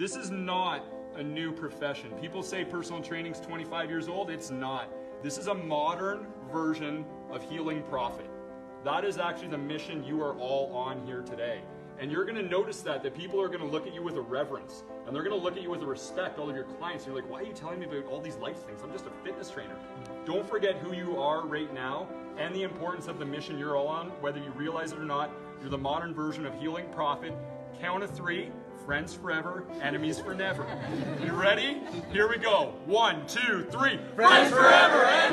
This is not a new profession. People say personal training is 25 years old. It's not. This is a modern version of healing prophet. That is actually the mission you are all on here today. And you're going to notice that, that people are going to look at you with a reverence. And they're going to look at you with a respect, all of your clients. You're like, why are you telling me about all these life things? I'm just a fitness trainer. Don't forget who you are right now and the importance of the mission you're all on, whether you realize it or not. You're the modern version of healing prophet. Count of three, friends forever, enemies for never. You ready? Here we go. One, two, three. Friends forever.